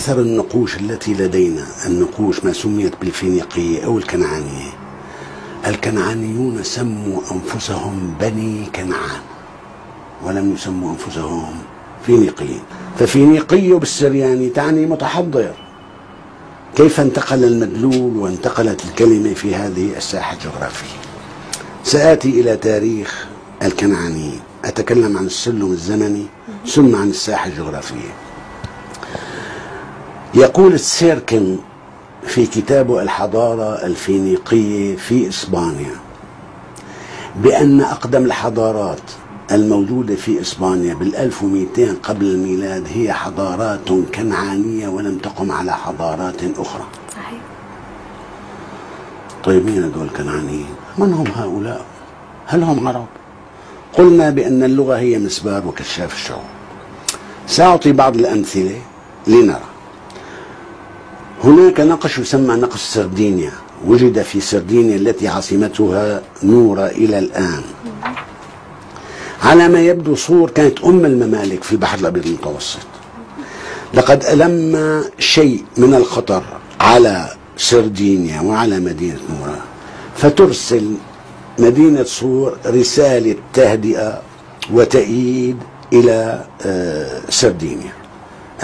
أكثر النقوش التي لدينا النقوش ما سميت بالفينيقية أو الكنعانية الكنعانيون سموا أنفسهم بني كنعان ولم يسموا أنفسهم فينيقيين ففينيقي بالسرياني تعني متحضر. كيف انتقل المدلول وانتقلت الكلمة في هذه الساحة الجغرافية؟ سآتي إلى تاريخ الكنعانيين أتكلم عن السلم الزمني ثم عن الساحة الجغرافية. يقول السيركن في كتابه الحضارة الفينيقية في إسبانيا بأن أقدم الحضارات الموجودة في إسبانيا بال 1200 قبل الميلاد هي حضارات كنعانية ولم تقم على حضارات أخرى صحيح طيب مين هدول الكنعانيين؟ من هم هؤلاء؟ هل هم عرب؟ قلنا بأن اللغة هي مسبار وكشاف الشعوب سأعطي بعض الأمثلة لنرى هناك نقش يسمى نقش سردينيا. وجد في سردينيا التي عاصمتها نورا إلى الآن. على ما يبدو صور كانت أم الممالك في البحر الأبيض المتوسط. لقد ألم شيء من الخطر على سردينيا وعلى مدينة نورا. فترسل مدينة صور رسالة تهدئة وتأييد إلى آه، سردينيا.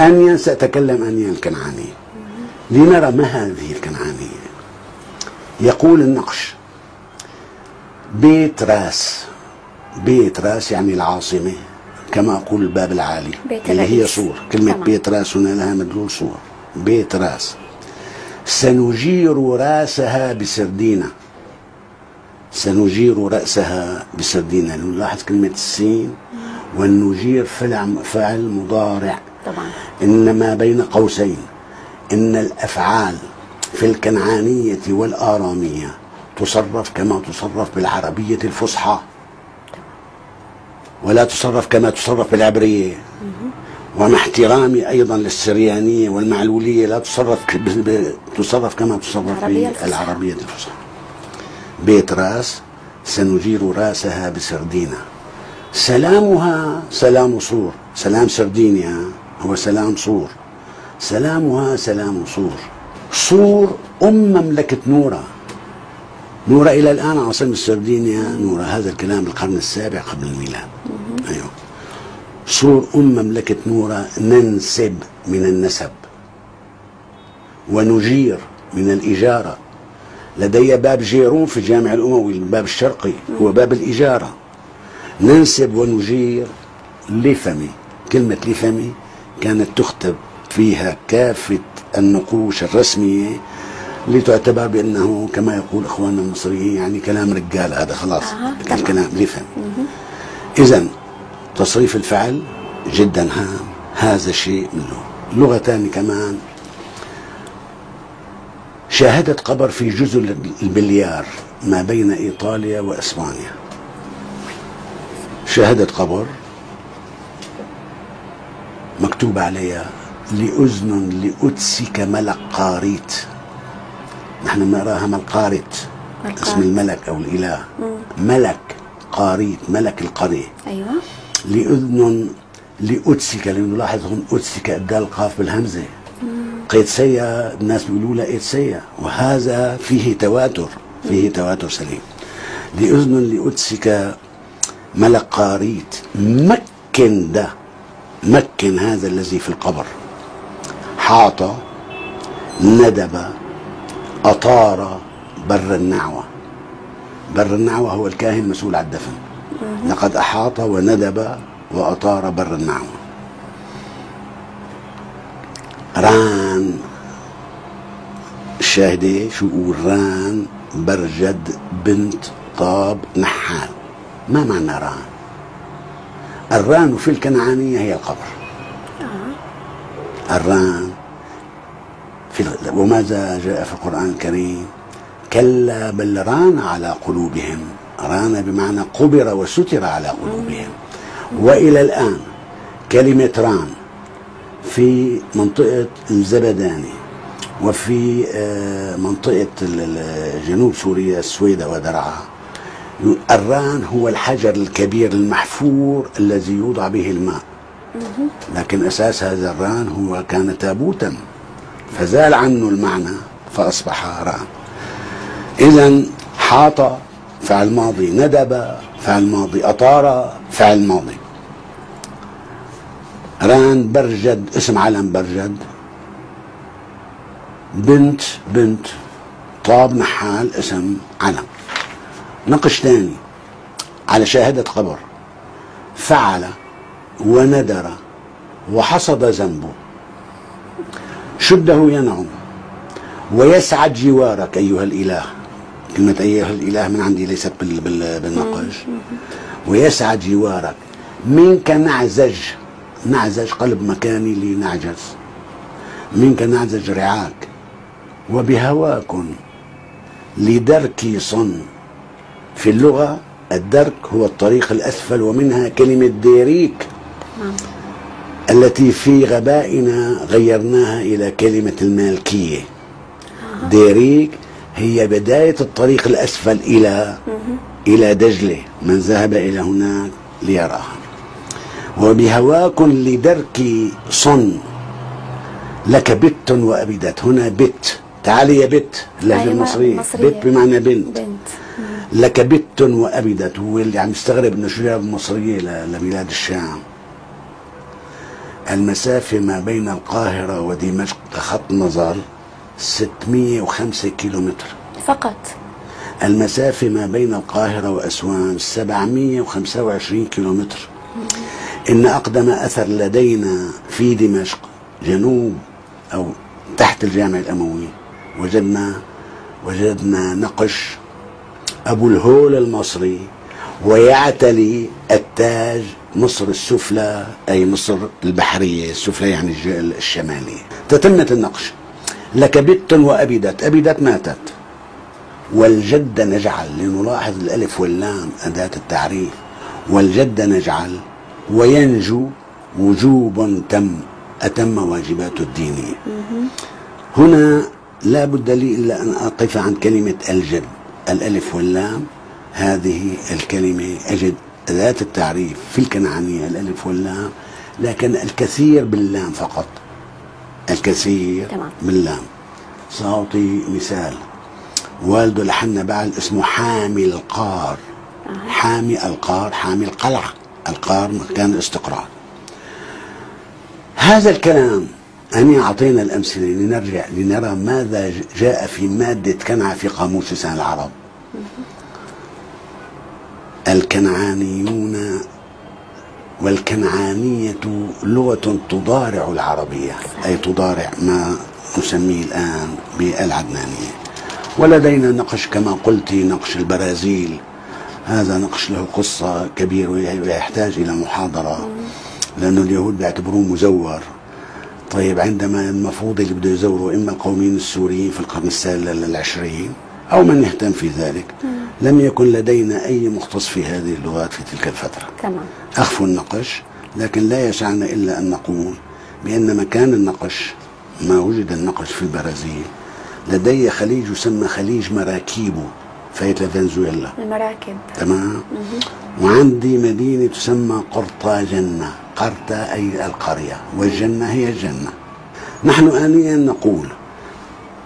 آنيا سأتكلم آنيا الكنعانية لنرى ما هذه الكنعانية. يقول النقش بيت راس بيت راس يعني العاصمة كما أقول الباب العالي بيت اللي هي. صور كلمة تمام. بيت راس هنا لها مدلول صور. بيت راس. سنجير رأسها بسردينة. سنجير رأسها بسردينة. نلاحظ كلمة السين والنجير فعل فعل مضارع. طبعا. إنما بين قوسين. إن الأفعال في الكنعانية والآرامية تصرف كما تصرف بالعربية الفصحى. ولا تصرف كما تصرف بالعبرية. ومع احترامي أيضا للسريانية والمعلولية لا تصرف تصرف كما تصرف العربية الفصحى. بالعربية الفصحى. بيت راس سنجير راسها بسردينة. سلامها سلام صور سلام سردينيا هو سلام صور سلامها سلام صور صور أم مملكة نورا. نورا إلى الآن عاصمة سردينيا نورا هذا الكلام بالقرن السابع قبل الميلاد. أيوه. صور أم مملكة نورا ننسب من النسب. ونجير من الإجارة. لدي باب جيرون في الجامع الأموي الباب الشرقي هو باب الإجارة. ننسب ونجير لفمي. كلمة لفمي كانت تكتب فيها كافة النقوش الرسمية لتعتبر بأنه كما يقول إخواننا المصريين يعني كلام رجال هذا خلاص. تمام. الكلام لفمي إذا تصريف الفعل جدا هام. هذا شيء منه. لغة ثانية كمان. شاهدت قبر في جزر البليار ما بين إيطاليا وإسبانيا. شاهدت قبر مكتوب عليها لأذن لأدسك ملك قاريت. نحن نراها ملقارت. اسم الملك أو الإله. ملك قاريت ملك القرية. أيوه. لأذن لأدسك لأنه نلاحظ هون أدسك أبدال القاف بالهمزة. قيدسية الناس بيقولوا لها إيدسية وهذا فيه تواتر فيه تواتر سليم. لأذن لأدسك ملك قاريت. مكن ده مكن هذا الذي في القبر. حاط ندب أطار بر النعوة. بر النعوة هو الكاهن المسؤول عن الدفن. لقد أحاط وندب وأطار بر النعوة. ران الشاهدة شو يقول ران برجد بنت طاب نحال. ما معنى ران؟ الران في الكنعانية هي القبر. الران في وماذا جاء في القرآن الكريم؟ كلا بل ران على قلوبهم. ران بمعنى قبر وستر على قلوبهم. وإلى الآن كلمة ران في منطقة الزبداني وفي آه، منطقة جنوب سوريا السويدة ودرعا. الران هو الحجر الكبير المحفور الذي يوضع به الماء. لكن أساس هذا الران هو كان تابوتا. فزال عنه المعنى فأصبح ران إذا حاط فعل ماضي ندب فعل ماضي أطار فعل ماضي. ران برجد اسم علم برجد. بنت بنت. طاب نحال اسم علم. نقش ثاني على شاهدة قبر. فعل وندر وحصد ذنبه. شده ينعم ويسعد جوارك أيها الإله. كلمة أيها الإله من عندي ليست بالنقش ويسعد جوارك. منك نعزج. نعزج قلب مكاني لنعجز. منك نعزج رعاك. وبهواكن لدركي صن. في اللغة الدرك هو الطريق الأسفل ومنها كلمة ديريك. التي في غبائنا غيرناها إلى كلمة المالكية. ديريك هي بداية الطريق الأسفل إلى إلى دجلة. من ذهب إلى هناك ليراها. وبهواكم لدرك صن. لك بت وأبدت. هنا بت. تعالي يا بت. اللهجة أيوة، المصرية بت بمعنى بنت, بنت. لك بت وأبدت. هو اللي عم يستغرب إنه شو جاب المصرية لبلاد الشام. المسافة ما بين القاهرة ودمشق خط نظر 605 كيلومتر. فقط. المسافة ما بين القاهرة وأسوان 725 كيلومتر. إن أقدم أثر لدينا في دمشق جنوب أو تحت الجامع الأموي وجدنا وجدنا نقش أبو الهول المصري ويعتلي التاج مصر السفلى أي مصر البحرية السفلى يعني الشمالية. تتمة النقش. لك بت وأبدت. أبدت ماتت. والجد نجعل لنلاحظ الألف واللام أداة التعريف. والجد نجعل وينجو وجوب تم أتم واجبات الدينية هنا لا بد لي إلا أن أقف عن كلمة الجد. الألف واللام هذه الكلمة أجد أداة التعريف في الكنعانية الألف واللام لكن الكثير باللام فقط. الكثير تمام. باللام. سأعطي مثال. والده لحنا بعل اسمه حامي القار. آه. حامي القار حامي القلعة. القار مكان الاستقرار. هذا الكلام أني أعطينا الأمثلة لنرجع لنرى ماذا جاء في مادة كنعة في قاموس لسان العرب. الكنعانيون والكنعانية لغة تضارع العربية أي تضارع ما نسميه الآن بالعدنانية. ولدينا نقش كما قلت نقش البرازيل. هذا نقش له قصة كبيرة ويحتاج إلى محاضرة لأنه اليهود بيعتبروه مزور. طيب عندما المفروض اللي بده يزوروا إما القوميين السوريين في القرن العشرين أو من يهتم في ذلك. لم يكن لدينا أي مختص في هذه اللغات في تلك الفترة. تمام. أخفوا النقش لكن لا يسعنا إلا أن نقول بأن مكان النقش ما وجد النقش في البرازيل لدي خليج يسمى خليج مراكيبو فايت لفنزويلا المراكب. تمام؟ وعندي مدينة تسمى قرطاجنة قرطا أي القرية والجنة هي الجنة. نحن آنيا نقول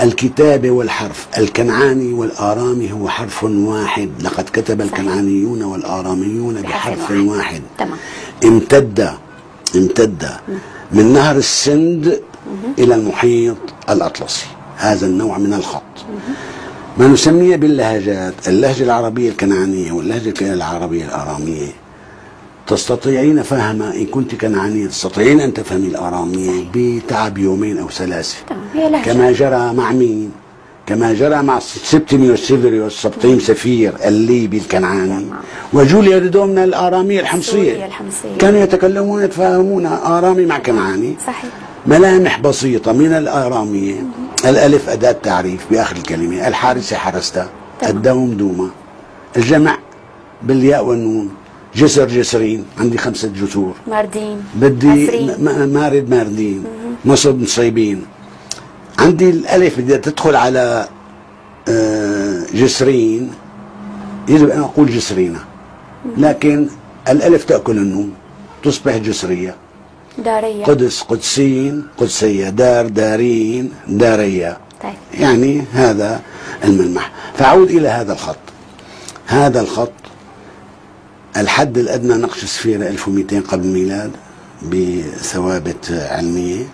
الكتابة والحرف. الكنعاني والآرامي هو حرف واحد. لقد كتب الكنعانيون والآراميون بحرف واحد. تمام. امتد. امتد. من نهر السند إلى المحيط الأطلسي. هذا النوع من الخط. ما نسميه باللهجات؟ اللهجة العربية الكنعانية واللهجة العربية الآرامية. تستطيعين فهمها إن كنت كنعانية تستطيعين أن تفهمي الآرامية بتعب يومين أو ثلاثة. كما جرى مع مين؟ كما جرى مع سبتيميوس سيفيريوس سبطيم سفير الليبي الكنعاني. وجوليا دومنا الآرامية الحمصية. كانوا يتكلمون يتفاهمون آرامي مع كنعاني. صحيح. ملامح بسيطة من الآرامية. الألف أداة تعريف بآخر الكلمة. الحارسة حرستا الدوم دوما الجمع بالياء والنون. جسر جسرين عندي خمسة جسور. ماردين بدي مارد ماردين نصب نصيبين عندي الألف بدها تدخل على آه، جسرين. يجب أن أقول جسرينة. لكن الألف تأكل النون تصبح جسرية. دارية. قدس قدسين قدسية دار دارين دارية. طيب. يعني هذا الملمح. فأعود إلى هذا الخط. هذا الخط الحد الأدنى نقش السفيرة 1200 قبل الميلاد بثوابت علمية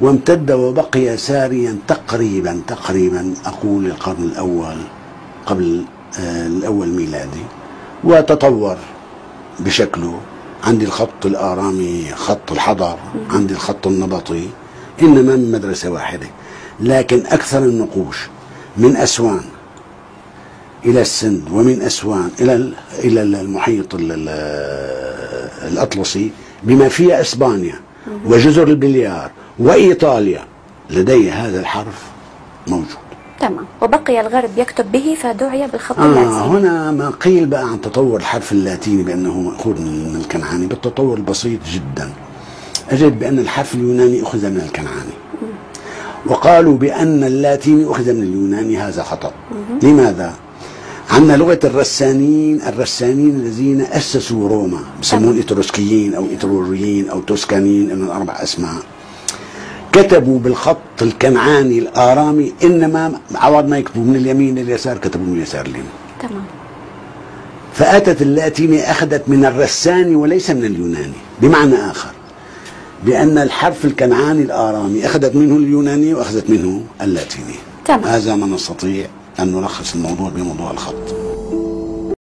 وامتد وبقي ساريا تقريبا تقريبا أقول القرن الأول قبل آه، الأول ميلادي وتطور بشكله. عندي الخط الآرامي خط الحضر عندي الخط النبطي إنما من مدرسة واحدة. لكن أكثر النقوش من أسوان إلى السند ومن أسوان إلى إلى المحيط ال- ال- الأطلسي بما فيها إسبانيا وجزر البليار وإيطاليا. لدي هذا الحرف موجود. تمام. وبقي الغرب يكتب به فدعي بالخط آه اللاتيني. هنا ما قيل بقى عن تطور الحرف اللاتيني بأنه مأخوذ من الكنعاني بالتطور البسيط جدا. أجد بأن الحرف اليوناني أخذ من الكنعاني. وقالوا بأن اللاتيني أخذ من اليوناني هذا خطأ. لماذا؟ عندنا لغة الرسانين الرسانين الذين أسسوا روما بسمون إتروسكيين أو إتروريين أو توسكانيين إنهم أربع أسماء. كتبوا بالخط الكنعاني الآرامي إنما عوض ما يكتبوا من اليمين لليسار كتبوا من اليسار لليمين تمام. فأتت اللاتيني أخذت من الرساني وليس من اليوناني بمعنى آخر. بأن الحرف الكنعاني الآرامي أخذت منه اليوناني وأخذت منه اللاتيني تمام. هذا ما نستطيع أن نلخص الموضوع بموضوع الخط.